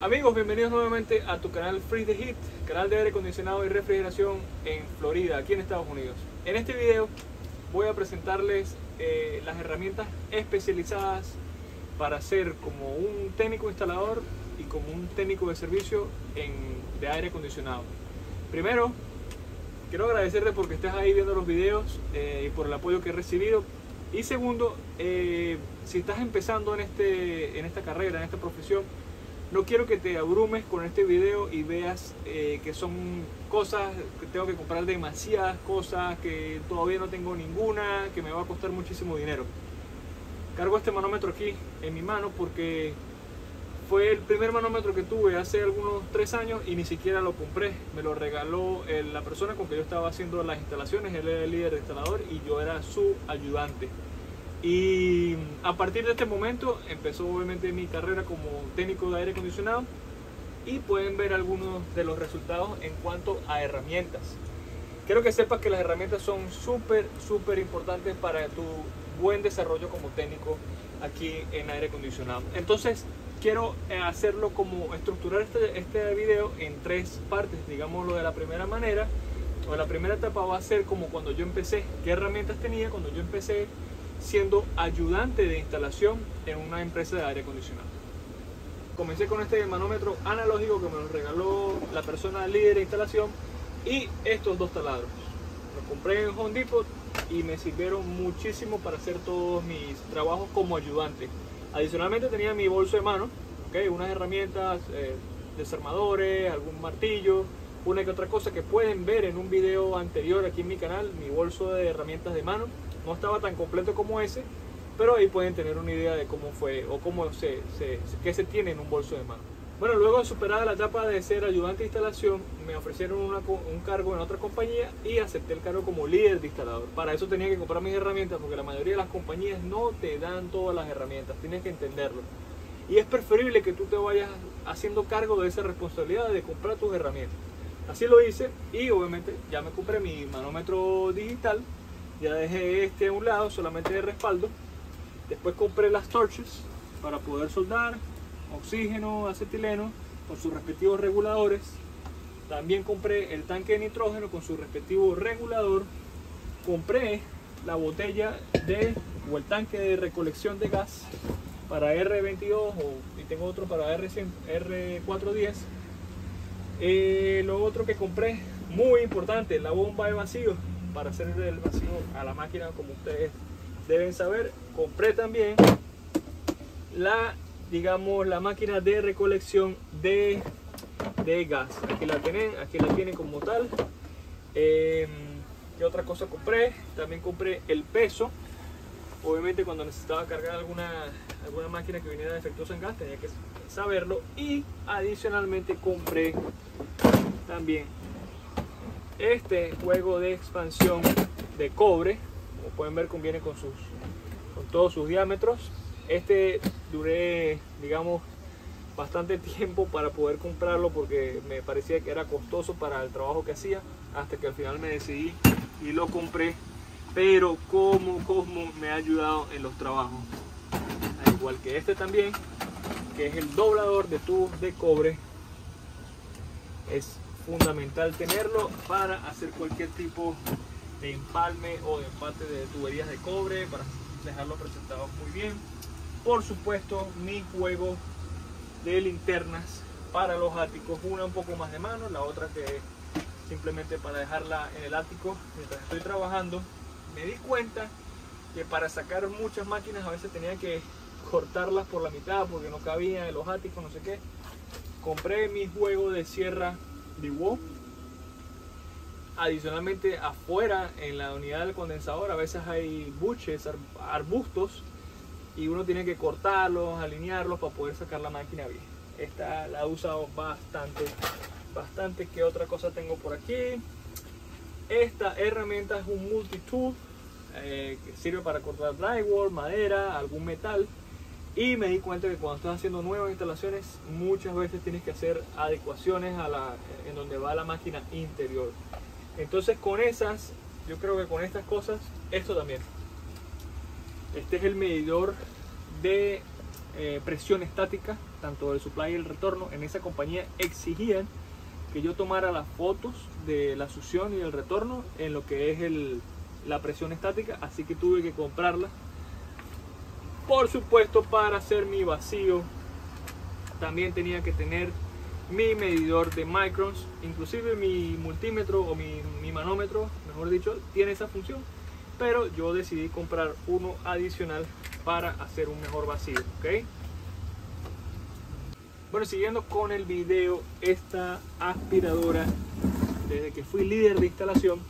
Amigos, bienvenidos nuevamente a tu canal Free the Heat, canal de aire acondicionado y refrigeración en Florida, aquí en Estados Unidos. En este video voy a presentarles eh, las herramientas especializadas para ser como un técnico instalador y como un técnico de servicio en, de aire acondicionado. Primero, quiero agradecerte porque estás ahí viendo los videos eh, y por el apoyo que he recibido. Y segundo, eh, si estás empezando en, este, en esta carrera, en esta profesión, no quiero que te abrumes con este video y veas eh, que son cosas que tengo que comprar demasiadas cosas, que todavía no tengo ninguna, que me va a costar muchísimo dinero. Cargo este manómetro aquí en mi mano porque fue el primer manómetro que tuve hace algunos tres años y ni siquiera lo compré. Me lo regaló eh, la persona con que yo estaba haciendo las instalaciones, él era el líder instalador y yo era su ayudante. Y a partir de este momento empezó obviamente mi carrera como técnico de aire acondicionado y pueden ver algunos de los resultados en cuanto a herramientas. Quiero que sepas que las herramientas son súper, súper importantes para tu buen desarrollo como técnico aquí en aire acondicionado. Entonces, quiero eh, hacerlo como estructurar este, este video en tres partes, digámoslo de la primera manera. O la primera etapa va a ser como cuando yo empecé, qué herramientas tenía cuando yo empecé siendo ayudante de instalación en una empresa de aire acondicionado. Comencé con este manómetro analógico que me lo regaló la persona líder de instalación y estos dos taladros. Los compré en Home Depot y me sirvieron muchísimo para hacer todos mis trabajos como ayudante. Adicionalmente tenía mi bolso de mano, ¿okay? unas herramientas, eh, desarmadores, algún martillo, una que otra cosa que pueden ver en un video anterior aquí en mi canal, mi bolso de herramientas de mano no estaba tan completo como ese, pero ahí pueden tener una idea de cómo fue o cómo se, se, qué se tiene en un bolso de mano. Bueno, luego de superada la etapa de ser ayudante de instalación, me ofrecieron un cargo en otra compañía y acepté el cargo como líder de instalador. Para eso tenía que comprar mis herramientas porque la mayoría de las compañías no te dan todas las herramientas, tienes que entenderlo. Y es preferible que tú te vayas haciendo cargo de esa responsabilidad de comprar tus herramientas. Así lo hice y obviamente ya me compré mi manómetro digital ya dejé este a un lado solamente de respaldo. Después compré las torches para poder soldar oxígeno, acetileno con sus respectivos reguladores. También compré el tanque de nitrógeno con su respectivo regulador. Compré la botella de o el tanque de recolección de gas para R22 o, y tengo otro para R, R410 eh, lo otro que compré muy importante la bomba de vacío para hacer el vacío a la máquina como ustedes deben saber. Compré también la digamos la máquina de recolección de, de gas. Aquí la tienen aquí la tienen como tal. Eh, ¿qué otra cosa compré? también compré el peso. Obviamente cuando necesitaba cargar alguna alguna máquina que viniera defectuosa en gas tenía que saberlo. Y adicionalmente compré también este juego de expansión de cobre, como pueden ver, conviene con, sus, con todos sus diámetros. Este duré, digamos, bastante tiempo para poder comprarlo porque me parecía que era costoso para el trabajo que hacía, hasta que al final me decidí y lo compré. Pero como Cosmo me ha ayudado en los trabajos. Al igual que este también, que es el doblador de tubos de cobre. Es fundamental tenerlo para hacer cualquier tipo de empalme o de empate de tuberías de cobre para dejarlo presentado muy bien. Por supuesto mi juego de linternas para los áticos una un poco más de mano la otra que simplemente para dejarla en el ático mientras estoy trabajando. Me di cuenta que para sacar muchas máquinas a veces tenía que cortarlas por la mitad porque no cabía en los áticos no sé qué. Compré mi juego de sierra Adicionalmente afuera en la unidad del condensador a veces hay buches, arbustos y uno tiene que cortarlos, alinearlos para poder sacar la máquina bien. Esta la he usado bastante, bastante. que otra cosa tengo por aquí? Esta herramienta es un multitool eh, que sirve para cortar drywall, madera, algún metal y me di cuenta que cuando estás haciendo nuevas instalaciones muchas veces tienes que hacer adecuaciones a la, en donde va la máquina interior entonces con esas yo creo que con estas cosas esto también este es el medidor de eh, presión estática tanto el supply y el retorno, en esa compañía exigían que yo tomara las fotos de la succión y el retorno en lo que es el, la presión estática, así que tuve que comprarla. Por supuesto, para hacer mi vacío, también tenía que tener mi medidor de microns, inclusive mi multímetro o mi, mi manómetro, mejor dicho, tiene esa función, pero yo decidí comprar uno adicional para hacer un mejor vacío, ¿ok? Bueno, siguiendo con el video, esta aspiradora, desde que fui líder de instalación,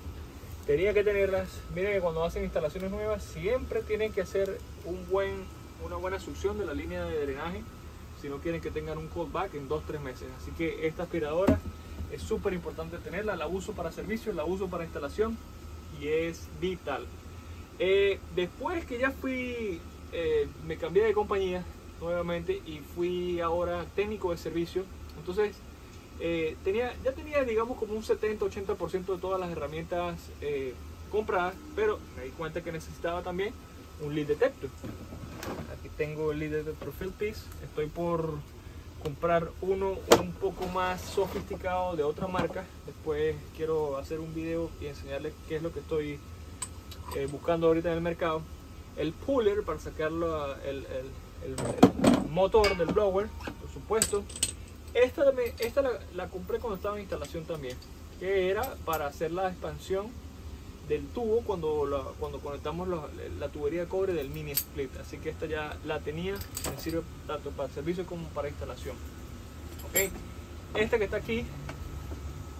tenía que tenerlas. Miren que cuando hacen instalaciones nuevas, siempre tienen que hacer una buena succión de la línea de drenaje, si no quieren que tengan un callback en 2-3 meses. Así que esta aspiradora es súper importante tenerla, la uso para servicio, la uso para instalación y es vital. Eh, después que ya fui, eh, me cambié de compañía, nuevamente y fui ahora técnico de servicio. Entonces, eh, tenía, ya tenía, digamos, como un 70-80% de todas las herramientas eh, compradas, pero me di cuenta que necesitaba también un lead detector. Aquí tengo el lead detector field piece. Estoy por comprar uno un poco más sofisticado de otra marca. Después quiero hacer un video y enseñarles qué es lo que estoy eh, buscando ahorita en el mercado. El puller para sacarlo el, el el, motor del blower, por supuesto. Esta, esta la, compré cuando estaba en instalación también, que era para hacer la expansión del tubo cuando, cuando conectamos la, tubería de cobre del mini split. Así que esta ya la tenía, sirve tanto para servicio como para instalación. Ok, esta que está aquí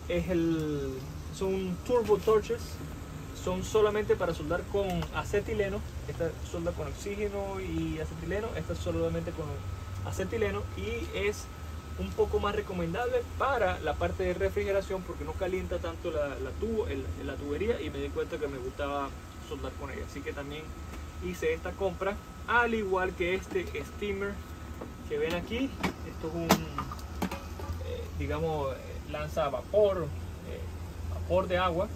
es el, son turbo torches son solamente para soldar con acetileno. Esta solda con oxígeno y acetileno. Esta solamente con acetileno y es un poco más recomendable para la parte de refrigeración porque no calienta tanto la, tubo, la tubería y me di cuenta que me gustaba soldar con ella. Así que también hice esta compra al igual que este steamer que ven aquí. Esto es un, eh, digamos, lanza vapor, eh, vapor de agua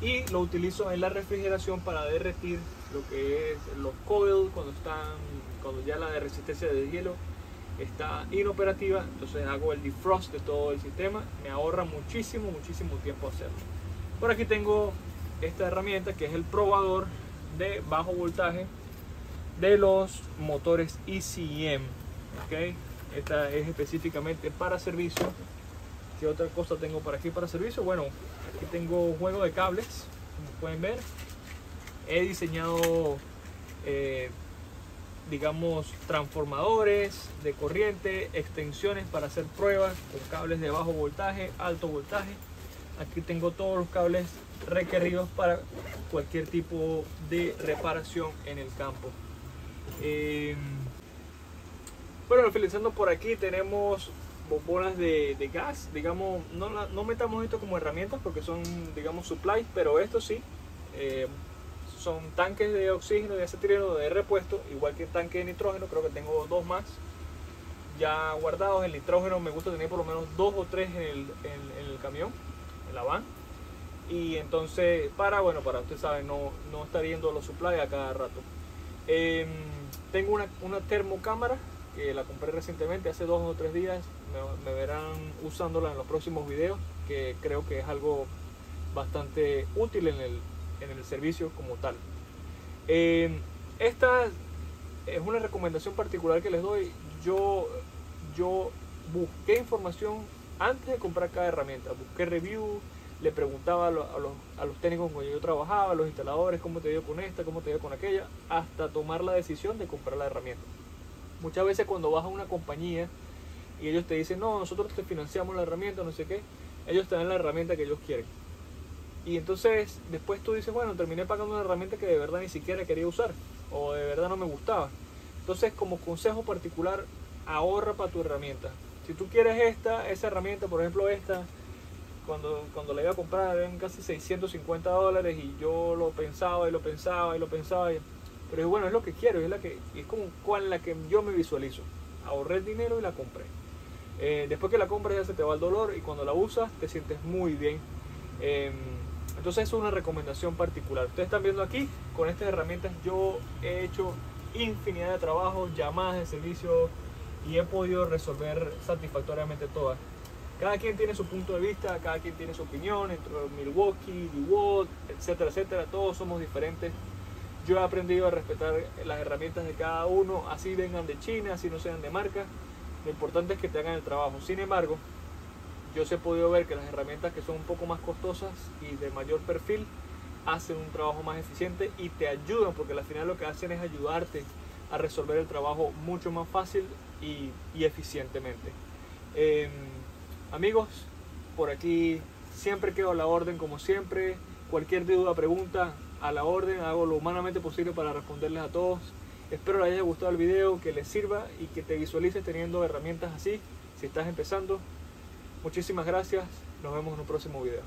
y lo utilizo en la refrigeración para derretir lo que es los coils cuando están cuando ya la de resistencia de hielo está inoperativa entonces hago el defrost de todo el sistema me ahorra muchísimo muchísimo tiempo hacerlo por aquí tengo esta herramienta que es el probador de bajo voltaje de los motores ECM ¿okay? esta es específicamente para servicio ¿qué otra cosa tengo por aquí para servicio? bueno Aquí tengo juego de cables, como pueden ver. He diseñado, eh, digamos, transformadores de corriente, extensiones para hacer pruebas con cables de bajo voltaje, alto voltaje. Aquí tengo todos los cables requeridos para cualquier tipo de reparación en el campo. Eh, bueno, finalizando por aquí tenemos bombonas de, gas, digamos, no, no metamos esto como herramientas porque son, digamos, supplies, pero esto sí, eh, son tanques de oxígeno y acetileno de repuesto, igual que tanque de nitrógeno, creo que tengo dos más ya guardados. El nitrógeno me gusta tener por lo menos dos o tres en el, en, el camión, en la van. Y entonces, para, bueno, para ustedes saben, no, no estar yendo los supplies a cada rato. Em, tengo una, una termocámara que la compré recientemente, hace dos o tres días. Me, verán usándola en los próximos videos, que creo que es algo bastante útil en el, en el servicio como tal. Eh, esta es una recomendación particular que les doy. Yo, yo busqué información antes de comprar cada herramienta. Busqué review, le preguntaba a los, a los, técnicos con los que yo trabajaba, a los instaladores, cómo te dio con esta, cómo te dio con aquella, hasta tomar la decisión de comprar la herramienta. Muchas veces cuando vas a una compañía y ellos te dicen, no, nosotros te financiamos la herramienta, no sé qué, ellos te dan la herramienta que ellos quieren. Y entonces después tú dices, bueno, terminé pagando una herramienta que de verdad ni siquiera quería usar o de verdad no me gustaba. Entonces como consejo particular, ahorra para tu herramienta. Si tú quieres esta, esa herramienta, por ejemplo esta, cuando, cuando la iba a comprar eran casi 650 dólares y yo lo pensaba y lo pensaba y lo pensaba. Y, pero bueno, es lo que quiero, es, la que, es como la que yo me visualizo. Ahorré el dinero y la compré. Eh, después que la compras ya se te va el dolor y cuando la usas te sientes muy bien. Em, entonces es una recomendación particular. Ustedes están viendo aquí, con estas herramientas yo he hecho infinidad de trabajos, llamadas de servicio y he podido resolver satisfactoriamente todas. Cada quien tiene su punto de vista, cada quien tiene su opinión, entre Milwaukee, DeWalt, etcétera, etcétera, todos somos diferentes. Yo he aprendido a respetar las herramientas de cada uno, así vengan de China, así no sean de marca. Lo importante es que te hagan el trabajo. Sin embargo, yo se he podido ver que las herramientas que son un poco más costosas y de mayor perfil hacen un trabajo más eficiente y te ayudan, porque al final lo que hacen es ayudarte a resolver el trabajo mucho más fácil y, eficientemente. Eh, amigos, por aquí siempre quedo a la orden como siempre. Cualquier duda, pregunta, a la orden, hago lo humanamente posible para responderles a todos. Espero les haya gustado el video, que les sirva y que te visualices teniendo herramientas así si estás empezando. Muchísimas gracias, nos vemos en un próximo video.